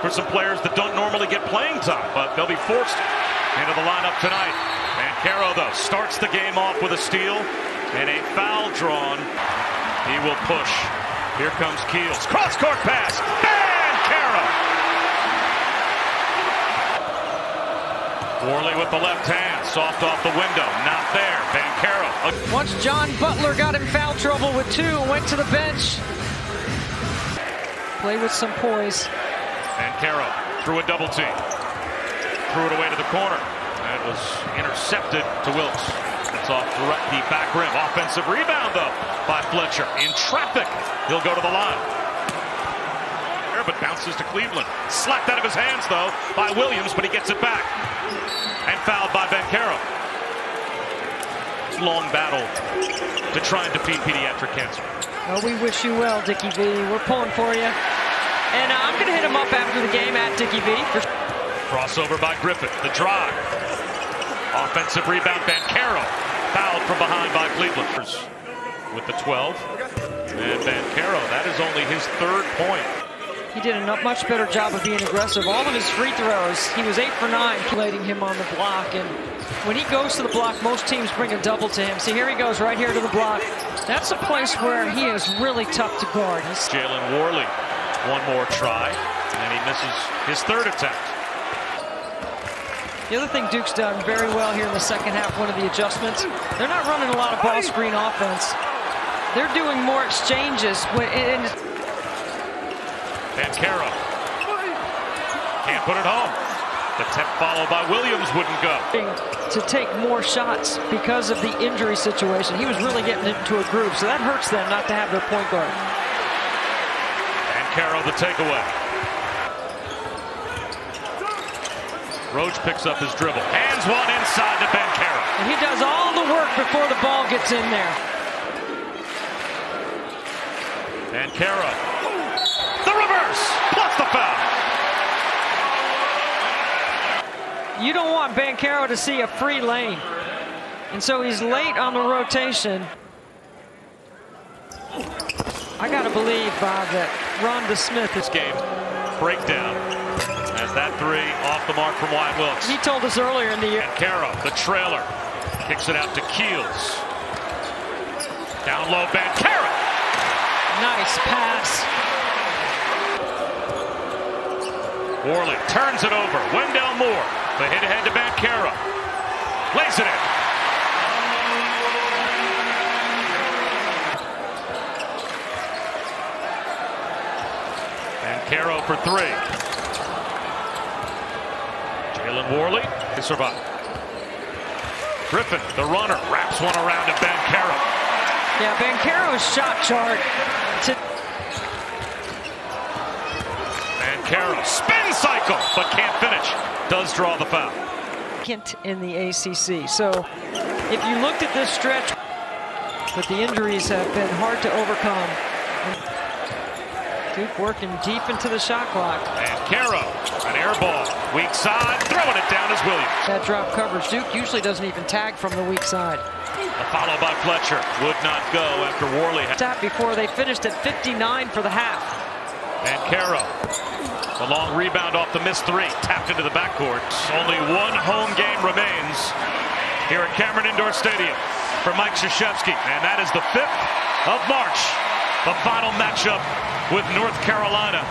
for some players that don't normally get playing time, but they'll be forced into the lineup tonight. And Caro, though, starts the game off with a steal and a foul drawn. He will push. Here comes Keels. Cross-court pass. And Caro. Warley with the left hand. Soft off the window. Not there. Caro. Once John Butler got in foul trouble with two, went to the bench. Play with some poise. Caro threw a double team. Threw it away to the corner. That was intercepted to Wilkes. It's off the back rim. Offensive rebound, though, by Fletcher. In traffic, he'll go to the line. But bounces to Cleveland. Slapped out of his hands, though, by Williams, but he gets it back. And fouled by Ben Banchero. Long battle to try and defeat pediatric cancer. Well, we wish you well, Dickie V. We're pulling for you. And uh, I'm going to hit him up after the game at Dickie V. Crossover by Griffin. The drive. Offensive rebound, Banchero. Fouled from behind by Cleveland. With the 12. And Banchero, that is only his third point. He did a much better job of being aggressive. All of his free throws, he was 8 for 9, plating him on the block. And when he goes to the block, most teams bring a double to him. See, here he goes right here to the block. That's a place where he is really tough to guard. He's Jalen Warley, one more try, and he misses his third attempt. The other thing Duke's done very well here in the second half, one of the adjustments, they're not running a lot of ball screen offense. They're doing more exchanges. And Caro can't put it home. The tip followed by Williams wouldn't go. To take more shots because of the injury situation. He was really getting into a groove, so that hurts them not to have their point guard. Caro the takeaway. Roach picks up his dribble. Hands one inside to Banchero. And he does all the work before the ball gets in there. Banchero. The reverse. Plus the foul. You don't want Banchero to see a free lane. And so he's late on the rotation. I got to believe, Bob, that Rhonda Smith is game breakdown as that three off the mark from Wyatt Wilkes. He told us earlier in the year. And Caro, the trailer, kicks it out to Keels. Down low, Banchero. Nice pass. Warley turns it over. Wendell Moore. The hit ahead to Banchero. Lays it in. For three. Jalen Warley he survived. Griffin, the runner, wraps one around to Banchero. Yeah, Banchero's shot chart. To Banchero, spin cycle, but can't finish. Does draw the foul. Kent in the ACC. So if you looked at this stretch, but the injuries have been hard to overcome. Duke working deep into the shot clock. And Caro, an air ball. Weak side, throwing it down as Williams. That drop coverage. Duke usually doesn't even tag from the weak side. A follow by Fletcher. Would not go after Warley. Tap before they finished at 59 for the half. And Caro. A long rebound off the missed three. Tapped into the backcourt. Only one home game remains here at Cameron Indoor Stadium for Mike Krzyzewski. And that is the 5th of March. The final matchup with North Carolina.